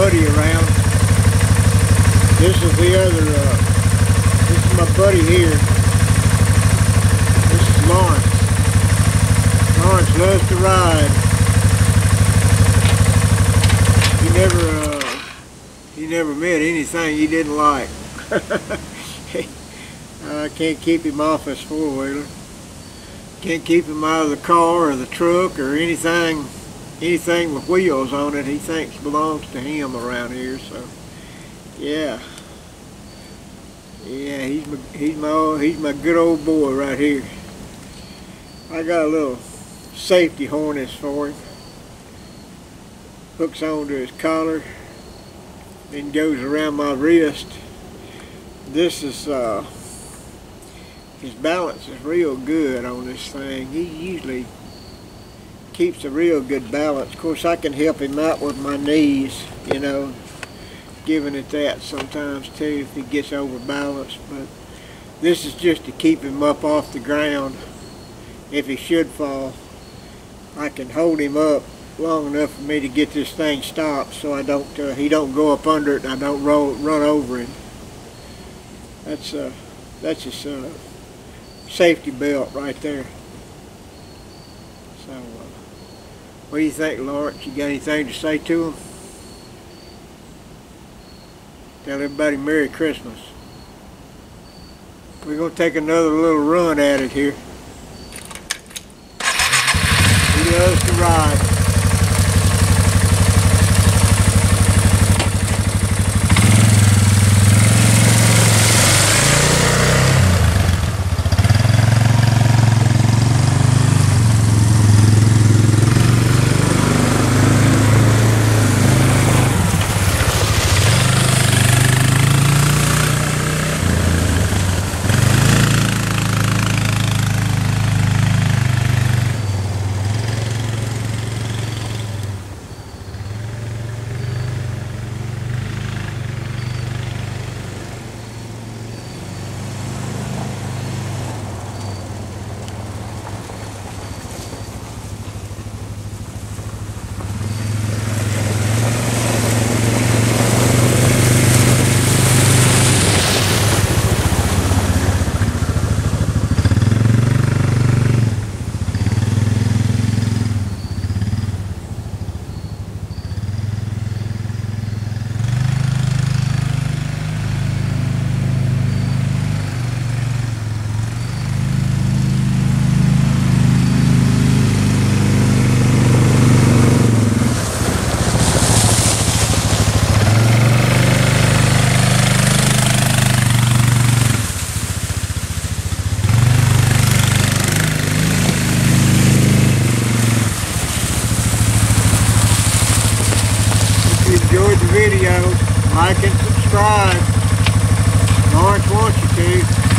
buddy around. This is the other, uh, this is my buddy here. This is Lawrence. Lawrence loves to ride. He never, uh, he never met anything he didn't like. I can't keep him off this four-wheeler. Can't keep him out of the car or the truck or anything anything with wheels on it he thinks belongs to him around here so yeah. Yeah he's my he's my old, he's my good old boy right here. I got a little safety harness for him. Hooks onto his collar and goes around my wrist. This is uh his balance is real good on this thing. He usually keeps a real good balance. Of course, I can help him out with my knees, you know, giving it that sometimes too if he gets overbalanced. But this is just to keep him up off the ground. If he should fall, I can hold him up long enough for me to get this thing stopped so I don't uh, he don't go up under it and I don't roll run over him. That's uh that's his uh, safety belt right there. So. Uh, what do you think, Lawrence? You got anything to say to them? Tell everybody Merry Christmas. We're going to take another little run at it here. He loves to ride. Enjoyed video, like and subscribe. Lawrence wants you to.